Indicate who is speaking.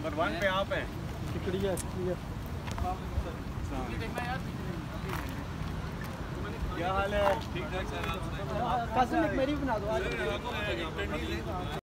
Speaker 1: Number one पे आप हैं।
Speaker 2: शुक्रिया शुक्रिया
Speaker 1: क्या हाल है?
Speaker 2: ठीक कसम एक मेरी बना दो